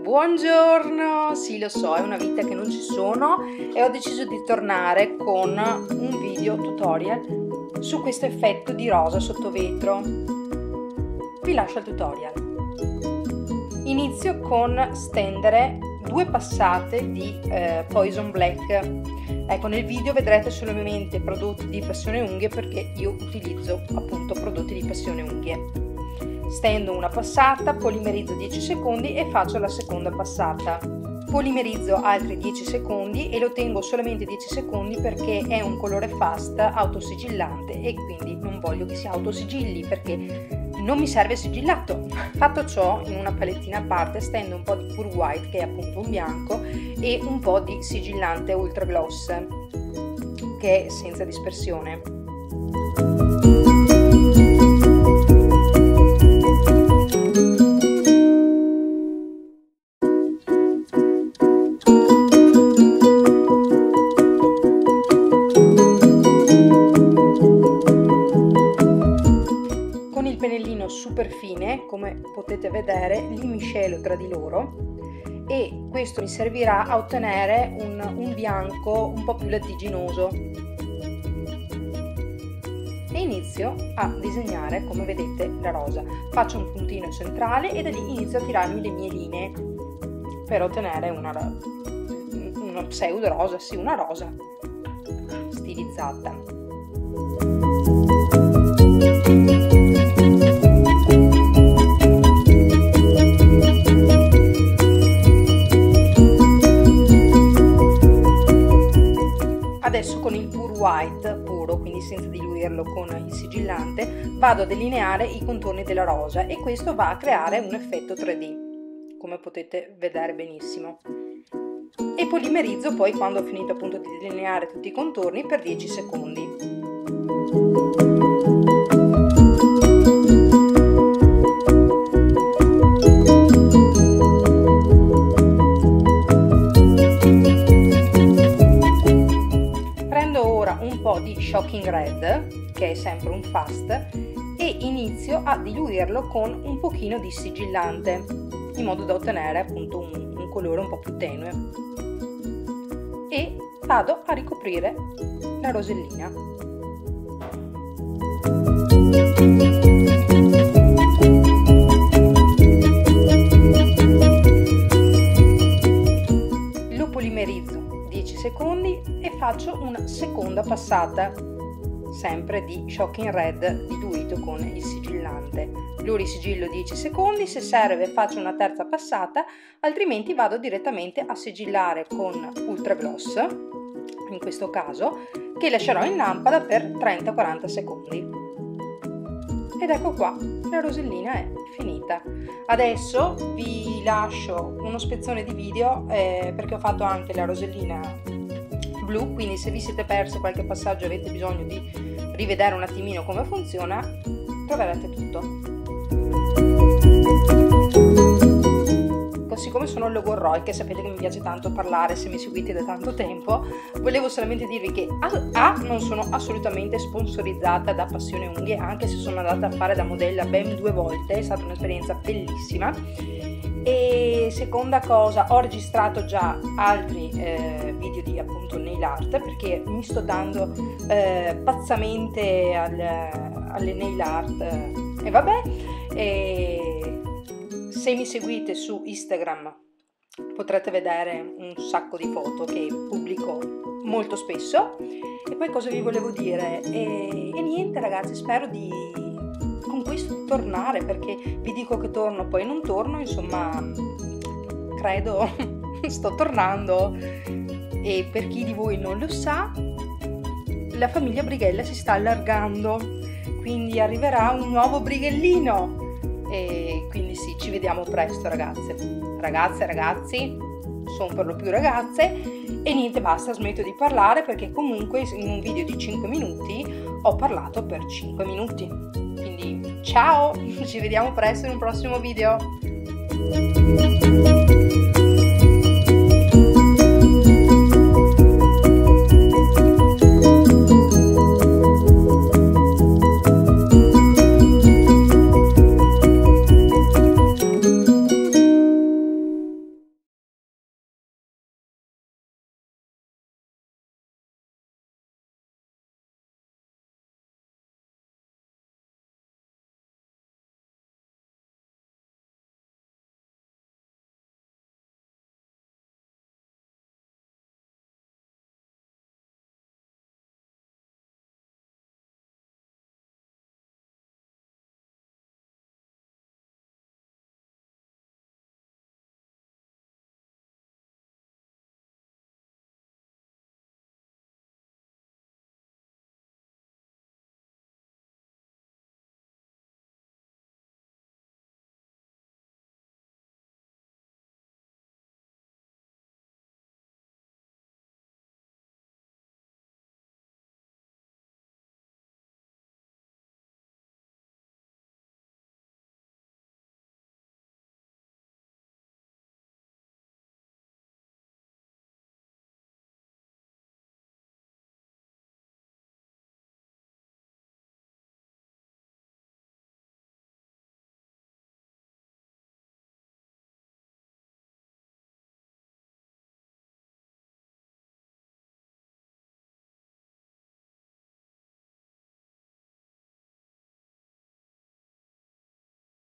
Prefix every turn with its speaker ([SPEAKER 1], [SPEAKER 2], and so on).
[SPEAKER 1] Buongiorno, sì lo so, è una vita che non ci sono e ho deciso di tornare con un video tutorial su questo effetto di rosa sotto vetro. Vi lascio il tutorial. Inizio con stendere due passate di eh, Poison Black. Ecco, nel video vedrete solamente prodotti di passione unghie perché io utilizzo appunto prodotti di passione unghie stendo una passata, polimerizzo 10 secondi e faccio la seconda passata. Polimerizzo altri 10 secondi e lo tengo solamente 10 secondi perché è un colore fast autosigillante e quindi non voglio che si autosigilli perché non mi serve sigillato. Fatto ciò, in una palettina a parte stendo un po' di Pure White che è appunto un bianco e un po' di sigillante Ultra Gloss che è senza dispersione. Come potete vedere li miscelo tra di loro e questo mi servirà a ottenere un, un bianco un po' più lattiginoso e inizio a disegnare come vedete la rosa. Faccio un puntino centrale e da lì inizio a tirarmi le mie linee per ottenere una, una pseudo rosa, sì una rosa stilizzata Adesso con il Pure White puro, quindi senza diluirlo con il sigillante, vado a delineare i contorni della rosa e questo va a creare un effetto 3D, come potete vedere benissimo. E polimerizzo poi quando ho finito appunto di delineare tutti i contorni per 10 secondi. Shocking Red, che è sempre un fast, e inizio a diluirlo con un pochino di sigillante, in modo da ottenere appunto un, un colore un po' più tenue. E vado a ricoprire la rosellina. Lo polimerizzo 10 secondi e faccio una seconda passata sempre di Shocking Red diluito con il sigillante. Lo risigillo 10 secondi, se serve faccio una terza passata, altrimenti vado direttamente a sigillare con Ultra Gloss, in questo caso, che lascerò in lampada per 30-40 secondi. Ed ecco qua, la rosellina è finita. Adesso vi lascio uno spezzone di video eh, perché ho fatto anche la rosellina blu, quindi se vi siete persi qualche passaggio e avete bisogno di rivedere un attimino come funziona, troverete tutto. Siccome sono logorroica sapete che mi piace tanto parlare se mi seguite da tanto tempo, volevo solamente dirvi che A, non sono assolutamente sponsorizzata da Passione Unghie, anche se sono andata a fare da modella ben due volte, è stata un'esperienza bellissima. E seconda cosa, ho registrato già altri eh, video di appunto nail art perché mi sto dando eh, pazzamente al, alle nail art eh, e vabbè. E se mi seguite su Instagram potrete vedere un sacco di foto che pubblico molto spesso. E poi cosa vi volevo dire? E, e niente ragazzi, spero di con questo tornare perché vi dico che torno, poi non torno, insomma, credo sto tornando. E per chi di voi non lo sa, la famiglia Brighella si sta allargando, quindi arriverà un nuovo Brighellino e quindi sì, ci vediamo presto ragazze. Ragazze, ragazzi, sono per lo più ragazze e niente, basta, smetto di parlare perché comunque in un video di 5 minuti ho parlato per 5 minuti. Quindi ciao, ci vediamo presto in un prossimo video.